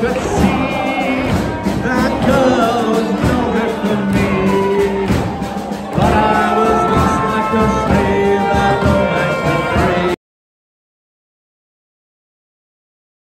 Good.